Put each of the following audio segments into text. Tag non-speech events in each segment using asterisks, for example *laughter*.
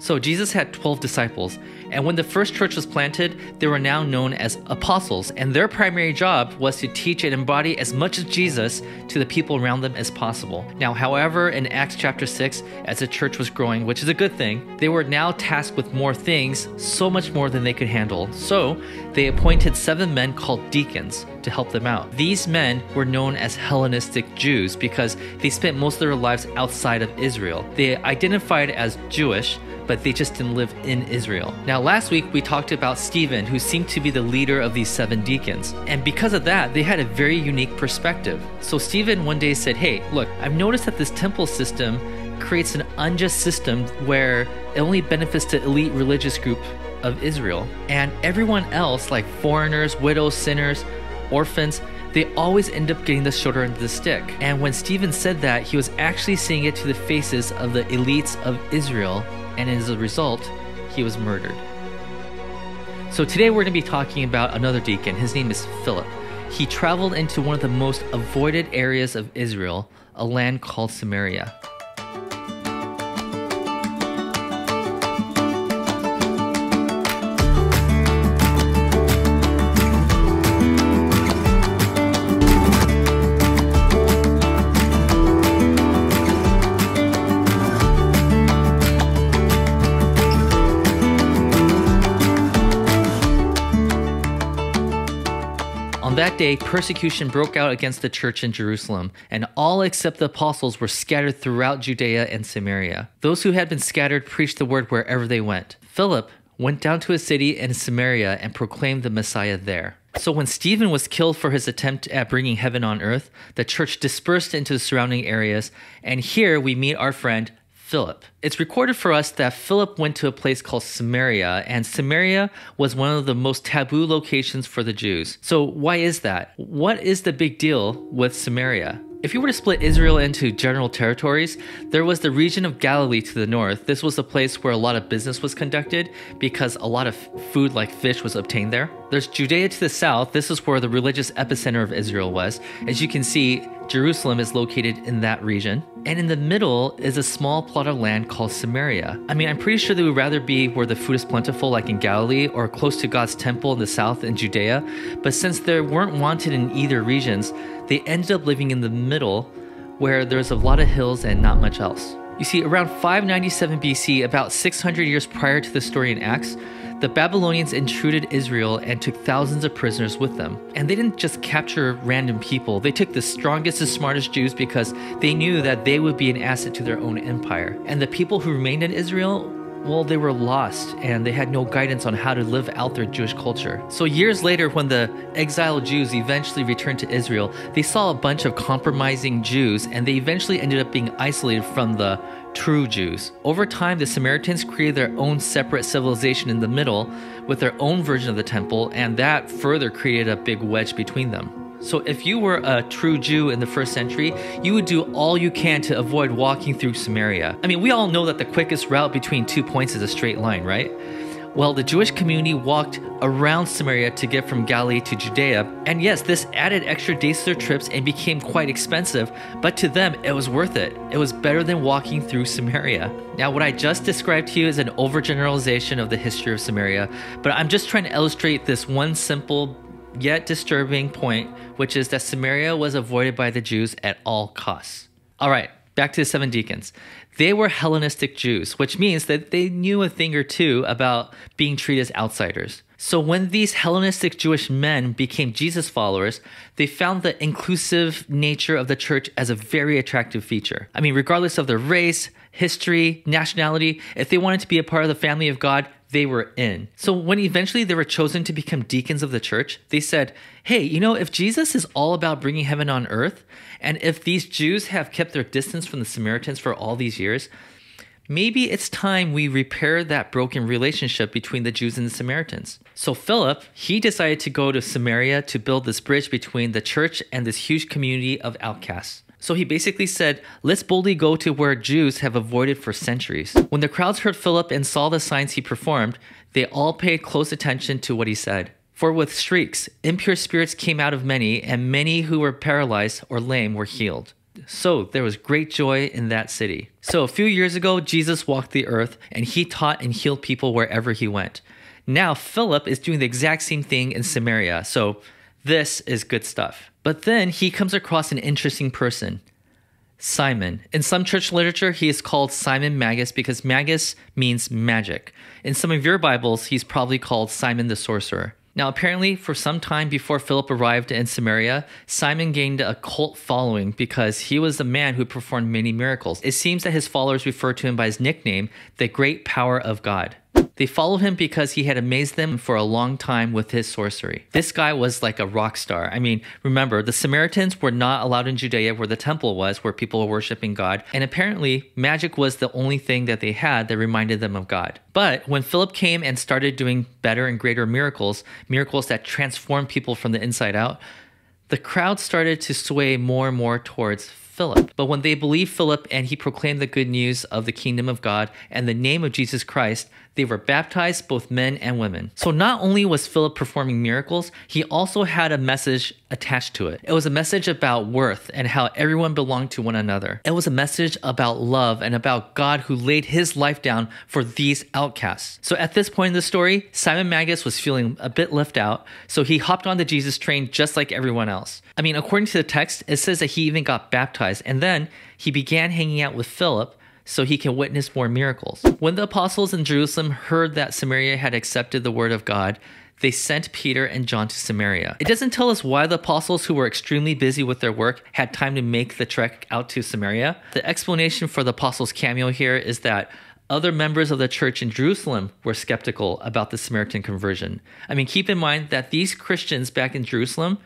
So Jesus had 12 disciples, and when the first church was planted, they were now known as apostles, and their primary job was to teach and embody as much of Jesus to the people around them as possible. Now, however, in Acts chapter 6, as the church was growing, which is a good thing, they were now tasked with more things, so much more than they could handle. So, they appointed seven men called deacons to help them out. These men were known as Hellenistic Jews because they spent most of their lives outside of Israel. They identified as Jewish, but they just didn't live in Israel. Now, last week we talked about Stephen, who seemed to be the leader of these seven deacons. And because of that, they had a very unique perspective. So, Stephen one day said, Hey, look, I've noticed that this temple system creates an unjust system where it only benefits the elite religious group of Israel. And everyone else, like foreigners, widows, sinners, orphans, they always end up getting the shorter end of the stick. And when Stephen said that, he was actually saying it to the faces of the elites of Israel and as a result, he was murdered. So today we're going to be talking about another deacon. His name is Philip. He traveled into one of the most avoided areas of Israel, a land called Samaria. That day, persecution broke out against the church in Jerusalem, and all except the apostles were scattered throughout Judea and Samaria. Those who had been scattered preached the word wherever they went. Philip went down to a city in Samaria and proclaimed the Messiah there. So when Stephen was killed for his attempt at bringing heaven on earth, the church dispersed into the surrounding areas, and here we meet our friend Philip. It's recorded for us that Philip went to a place called Samaria, and Samaria was one of the most taboo locations for the Jews. So, why is that? What is the big deal with Samaria? If you were to split Israel into general territories, there was the region of Galilee to the north. This was the place where a lot of business was conducted because a lot of food like fish was obtained there. There's Judea to the south. This is where the religious epicenter of Israel was. As you can see, Jerusalem is located in that region. And in the middle is a small plot of land called Samaria. I mean, I'm pretty sure they would rather be where the food is plentiful, like in Galilee, or close to God's temple in the south in Judea. But since they weren't wanted in either regions, they ended up living in the middle where there's a lot of hills and not much else. You see, around 597 BC, about 600 years prior to the story in Acts, the Babylonians intruded Israel and took thousands of prisoners with them. And they didn't just capture random people, they took the strongest and smartest Jews because they knew that they would be an asset to their own empire. And the people who remained in Israel well, they were lost and they had no guidance on how to live out their Jewish culture. So, years later, when the exiled Jews eventually returned to Israel, they saw a bunch of compromising Jews and they eventually ended up being isolated from the true Jews. Over time, the Samaritans created their own separate civilization in the middle with their own version of the temple, and that further created a big wedge between them. So, if you were a true Jew in the first century, you would do all you can to avoid walking through Samaria. I mean, we all know that the quickest route between two points is a straight line, right? Well, the Jewish community walked around Samaria to get from Galilee to Judea, and yes, this added extra days to their trips and became quite expensive, but to them, it was worth it. It was better than walking through Samaria. Now, what I just described to you is an overgeneralization of the history of Samaria, but I'm just trying to illustrate this one simple yet disturbing point, which is that Samaria was avoided by the Jews at all costs. All right, back to the seven deacons. They were Hellenistic Jews, which means that they knew a thing or two about being treated as outsiders. So when these Hellenistic Jewish men became Jesus followers, they found the inclusive nature of the church as a very attractive feature. I mean, regardless of their race, history, nationality, if they wanted to be a part of the family of God, they were in. So when eventually they were chosen to become deacons of the church, they said, hey, you know, if Jesus is all about bringing heaven on earth, and if these Jews have kept their distance from the Samaritans for all these years, maybe it's time we repair that broken relationship between the Jews and the Samaritans. So Philip, he decided to go to Samaria to build this bridge between the church and this huge community of outcasts. So he basically said, Let's boldly go to where Jews have avoided for centuries. When the crowds heard Philip and saw the signs he performed, they all paid close attention to what he said. For with shrieks, impure spirits came out of many, and many who were paralyzed or lame were healed. So there was great joy in that city. So a few years ago, Jesus walked the earth and he taught and healed people wherever he went. Now Philip is doing the exact same thing in Samaria. So this is good stuff. But then he comes across an interesting person. Simon. In some church literature, he is called Simon Magus because Magus means magic. In some of your Bibles, he's probably called Simon the Sorcerer. Now, apparently, for some time before Philip arrived in Samaria, Simon gained a cult following because he was the man who performed many miracles. It seems that his followers refer to him by his nickname, the Great Power of God. They followed him because he had amazed them for a long time with his sorcery. This guy was like a rock star. I mean, remember, the Samaritans were not allowed in Judea where the temple was, where people were worshiping God. And apparently, magic was the only thing that they had that reminded them of God. But when Philip came and started doing better and greater miracles, miracles that transformed people from the inside out, the crowd started to sway more and more towards Philip. But when they believed Philip and he proclaimed the good news of the kingdom of God and the name of Jesus Christ, they were baptized, both men and women. So not only was Philip performing miracles, he also had a message attached to it. It was a message about worth and how everyone belonged to one another. It was a message about love and about God who laid his life down for these outcasts. So at this point in the story, Simon Magus was feeling a bit left out, so he hopped on the Jesus train just like everyone else. I mean, according to the text, it says that he even got baptized and then he began hanging out with Philip so he can witness more miracles. When the apostles in Jerusalem heard that Samaria had accepted the word of God, they sent Peter and John to Samaria. It doesn't tell us why the apostles, who were extremely busy with their work, had time to make the trek out to Samaria. The explanation for the apostles' cameo here is that other members of the church in Jerusalem were skeptical about the Samaritan conversion. I mean, keep in mind that these Christians back in Jerusalem,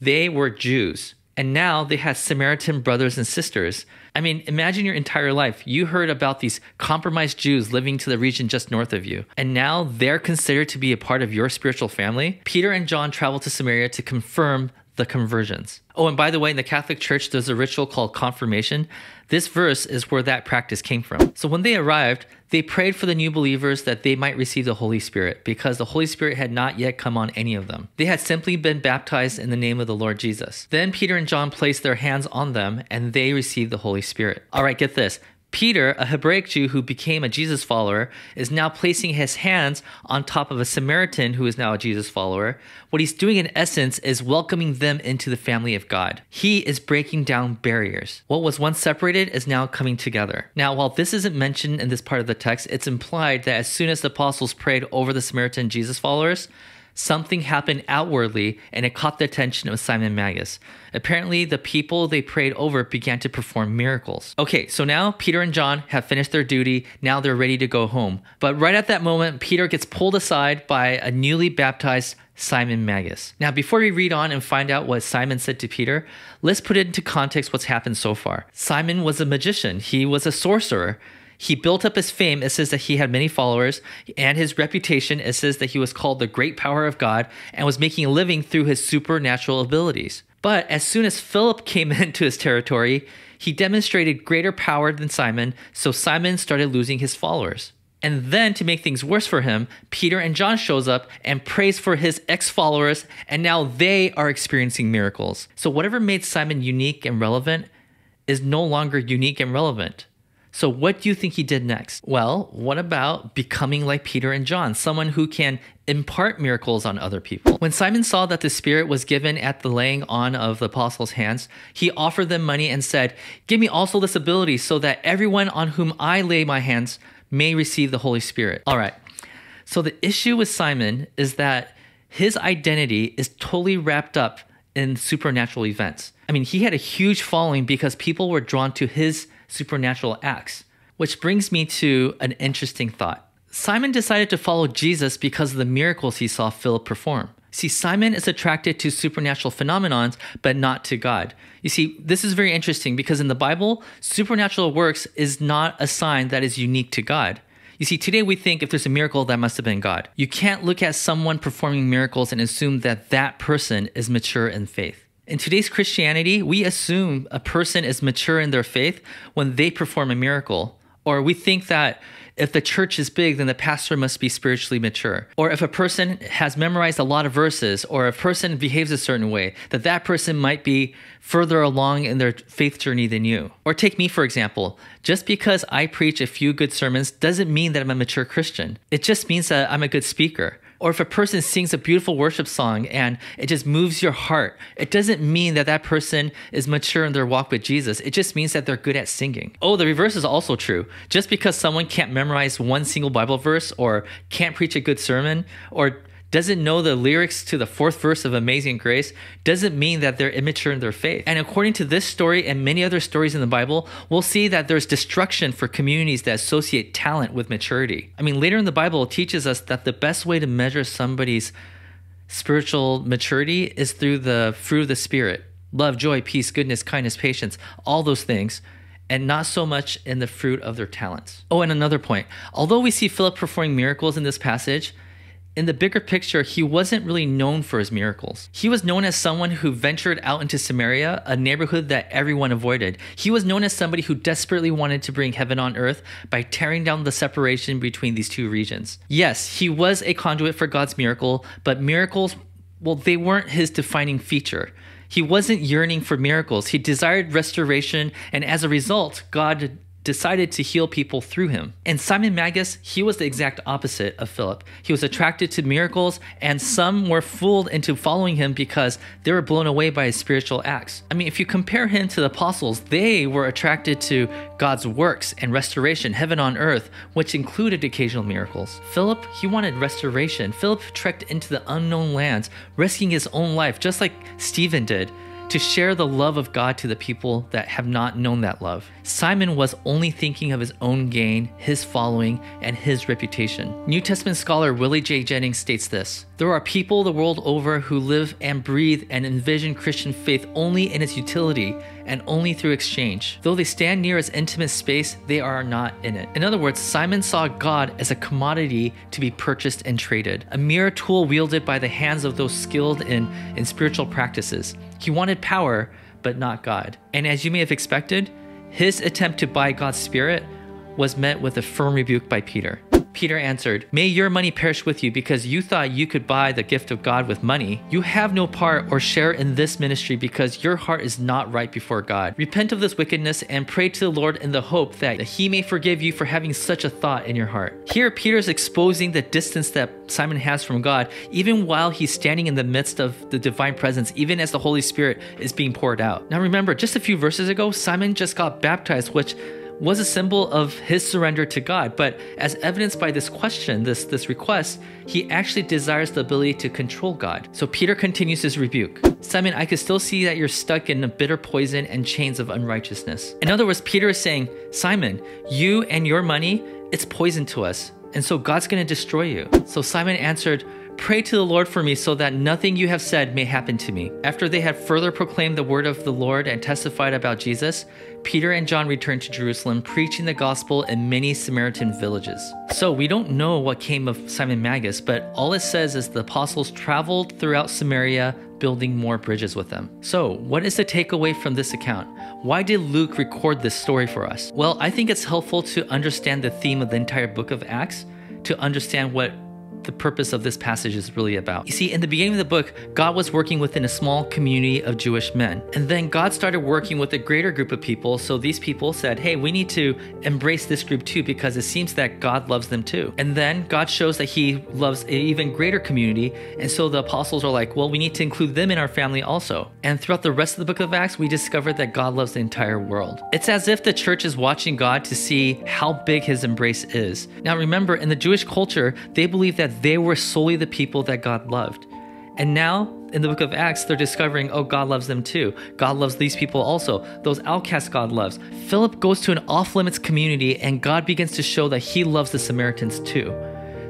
they were Jews. And now they had Samaritan brothers and sisters. I mean, imagine your entire life. You heard about these compromised Jews living to the region just north of you, and now they're considered to be a part of your spiritual family. Peter and John traveled to Samaria to confirm the conversions. Oh, and by the way, in the Catholic Church, there's a ritual called confirmation. This verse is where that practice came from. So when they arrived, they prayed for the new believers that they might receive the Holy Spirit because the Holy Spirit had not yet come on any of them. They had simply been baptized in the name of the Lord Jesus. Then Peter and John placed their hands on them and they received the Holy Spirit. All right, get this. Peter, a Hebraic Jew who became a Jesus follower, is now placing his hands on top of a Samaritan who is now a Jesus follower. What he's doing in essence is welcoming them into the family of God. He is breaking down barriers. What was once separated is now coming together. Now, while this isn't mentioned in this part of the text, it's implied that as soon as the apostles prayed over the Samaritan Jesus followers, something happened outwardly and it caught the attention of Simon Magus. Apparently, the people they prayed over began to perform miracles. Okay, so now Peter and John have finished their duty. Now they're ready to go home. But right at that moment, Peter gets pulled aside by a newly baptized Simon Magus. Now, before we read on and find out what Simon said to Peter, let's put it into context what's happened so far. Simon was a magician, he was a sorcerer. He built up his fame. It says that he had many followers and his reputation. It says that he was called the great power of God and was making a living through his supernatural abilities. But as soon as Philip came *laughs* into his territory, he demonstrated greater power than Simon, so Simon started losing his followers. And then to make things worse for him, Peter and John shows up and prays for his ex-followers and now they are experiencing miracles. So whatever made Simon unique and relevant is no longer unique and relevant. So, what do you think he did next? Well, what about becoming like Peter and John, someone who can impart miracles on other people? When Simon saw that the Spirit was given at the laying on of the apostles' hands, he offered them money and said, Give me also this ability so that everyone on whom I lay my hands may receive the Holy Spirit. All right. So, the issue with Simon is that his identity is totally wrapped up in supernatural events. I mean, he had a huge following because people were drawn to his supernatural acts. Which brings me to an interesting thought. Simon decided to follow Jesus because of the miracles he saw Philip perform. See, Simon is attracted to supernatural phenomenons, but not to God. You see, this is very interesting because in the Bible, supernatural works is not a sign that is unique to God. You see, today we think if there's a miracle, that must have been God. You can't look at someone performing miracles and assume that that person is mature in faith. In today's Christianity, we assume a person is mature in their faith when they perform a miracle. Or we think that if the church is big, then the pastor must be spiritually mature. Or if a person has memorized a lot of verses, or a person behaves a certain way, that that person might be further along in their faith journey than you. Or take me, for example. Just because I preach a few good sermons doesn't mean that I'm a mature Christian. It just means that I'm a good speaker. Or if a person sings a beautiful worship song and it just moves your heart, it doesn't mean that that person is mature in their walk with Jesus. It just means that they're good at singing. Oh, the reverse is also true. Just because someone can't memorize one single Bible verse or can't preach a good sermon or doesn't know the lyrics to the fourth verse of Amazing Grace doesn't mean that they're immature in their faith. And according to this story and many other stories in the Bible, we'll see that there's destruction for communities that associate talent with maturity. I mean, later in the Bible, it teaches us that the best way to measure somebody's spiritual maturity is through the fruit of the Spirit love, joy, peace, goodness, kindness, patience, all those things and not so much in the fruit of their talents. Oh, and another point. Although we see Philip performing miracles in this passage, in the bigger picture, he wasn't really known for his miracles. He was known as someone who ventured out into Samaria, a neighborhood that everyone avoided. He was known as somebody who desperately wanted to bring heaven on earth by tearing down the separation between these two regions. Yes, he was a conduit for God's miracle, but miracles, well, they weren't his defining feature. He wasn't yearning for miracles. He desired restoration, and as a result, God decided to heal people through him. And Simon Magus, he was the exact opposite of Philip. He was attracted to miracles, and some were fooled into following him because they were blown away by his spiritual acts. I mean, if you compare him to the apostles, they were attracted to God's works and restoration, heaven on earth, which included occasional miracles. Philip, he wanted restoration. Philip trekked into the unknown lands, risking his own life, just like Stephen did to share the love of God to the people that have not known that love. Simon was only thinking of his own gain, his following, and his reputation. New Testament scholar Willie J. Jennings states this There are people the world over who live and breathe and envision Christian faith only in its utility and only through exchange. Though they stand near as intimate space, they are not in it. In other words, Simon saw God as a commodity to be purchased and traded, a mere tool wielded by the hands of those skilled in, in spiritual practices. He wanted power, but not God. And as you may have expected, his attempt to buy God's Spirit was met with a firm rebuke by Peter. Peter answered, May your money perish with you because you thought you could buy the gift of God with money. You have no part or share in this ministry because your heart is not right before God. Repent of this wickedness and pray to the Lord in the hope that he may forgive you for having such a thought in your heart. Here, Peter is exposing the distance that Simon has from God, even while he's standing in the midst of the divine presence, even as the Holy Spirit is being poured out. Now, remember, just a few verses ago, Simon just got baptized, which was a symbol of his surrender to God. But as evidenced by this question, this, this request, he actually desires the ability to control God. So Peter continues his rebuke Simon, I could still see that you're stuck in a bitter poison and chains of unrighteousness. In other words, Peter is saying, Simon, you and your money, it's poison to us. And so God's going to destroy you. So Simon answered, Pray to the Lord for me so that nothing you have said may happen to me. After they had further proclaimed the word of the Lord and testified about Jesus, Peter and John returned to Jerusalem, preaching the gospel in many Samaritan villages. So we don't know what came of Simon Magus, but all it says is the apostles traveled throughout Samaria, building more bridges with them. So, what is the takeaway from this account? Why did Luke record this story for us? Well, I think it's helpful to understand the theme of the entire book of Acts, to understand what the purpose of this passage is really about. You see, in the beginning of the book, God was working within a small community of Jewish men. And then God started working with a greater group of people. So these people said, hey, we need to embrace this group too because it seems that God loves them too. And then God shows that he loves an even greater community. And so the apostles are like, well, we need to include them in our family also. And throughout the rest of the book of Acts, we discover that God loves the entire world. It's as if the church is watching God to see how big his embrace is. Now remember, in the Jewish culture, they believe that they were solely the people that God loved. And now, in the book of Acts, they're discovering, oh, God loves them too. God loves these people also. Those outcasts God loves. Philip goes to an off limits community, and God begins to show that he loves the Samaritans too.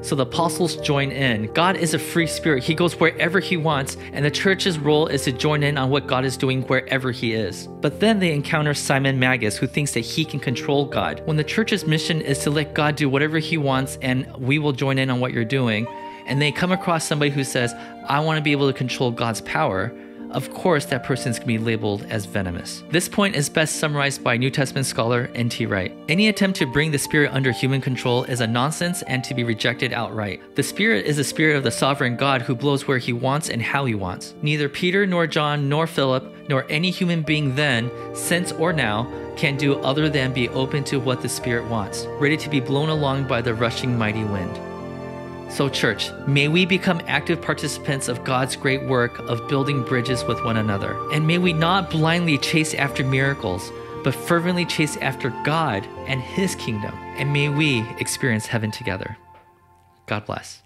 So the apostles join in. God is a free spirit. He goes wherever he wants, and the church's role is to join in on what God is doing wherever he is. But then they encounter Simon Magus, who thinks that he can control God. When the church's mission is to let God do whatever he wants and we will join in on what you're doing, and they come across somebody who says, I want to be able to control God's power, of course that person is going to be labeled as venomous. This point is best summarized by New Testament scholar N.T. Wright. Any attempt to bring the Spirit under human control is a nonsense and to be rejected outright. The Spirit is the Spirit of the sovereign God who blows where he wants and how he wants. Neither Peter, nor John, nor Philip, nor any human being then, since or now, can do other than be open to what the Spirit wants, ready to be blown along by the rushing mighty wind. So, church, may we become active participants of God's great work of building bridges with one another. And may we not blindly chase after miracles, but fervently chase after God and His kingdom. And may we experience heaven together. God bless.